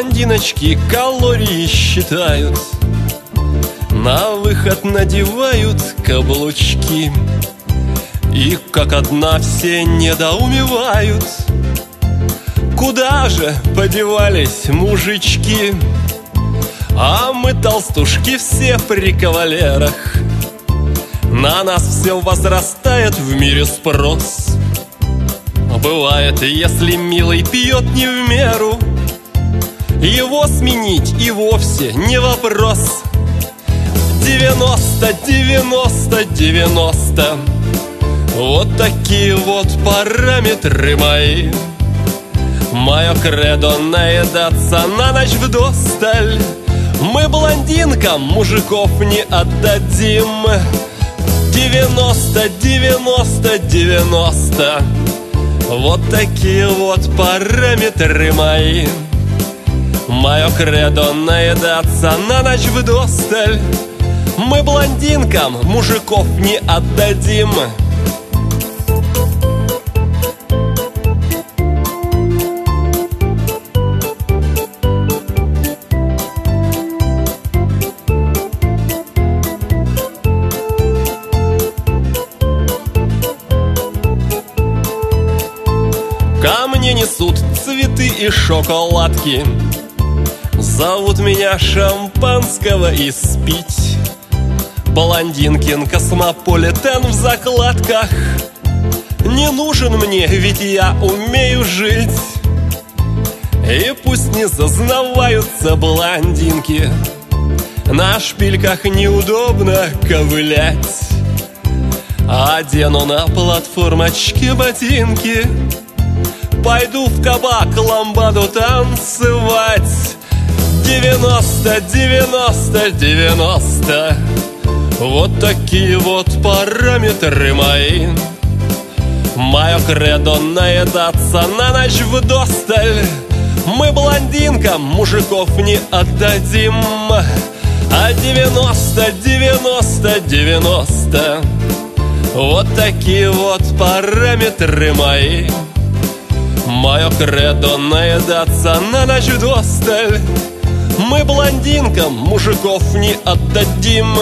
Блондиночки калории считают. На выход надевают каблучки. И как одна все недоумевают. Куда же подевались мужички? А мы толстушки все при кавалерах. На нас все возрастает в мире спрос. Бывает, если милый пьет не в меру Его сменить и вовсе не вопрос. 90, 90, 90 Вот такие вот параметры мои. Мое кредо наедаться на ночь в досталь Мы блондинкам мужиков не отдадим. 90, 90, 90 Вот такие вот параметры мои Мое кредо наедаться на ночь в досталь Мы блондинкам мужиков не отдадим. Ко мне несут цветы и шоколадки Зовут меня шампанского испить Блондинкин космополитен в закладках. Не нужен мне, ведь я умею жить. И пусть не зазнаваются блондинки. На шпильках неудобно ковылять. Одену на платформочке ботинки. Пойду в кабак ламбаду танцевать 90, 90, 90 Вот такие вот параметры мои. Мое кредо наедаться на ночь в досталь Мы блондинкам мужиков не отдадим. А 90, 90, 90 Вот такие вот параметры мои. Мое кредо наедаться на ночь в досталь Мы блондинкам мужиков не отдадим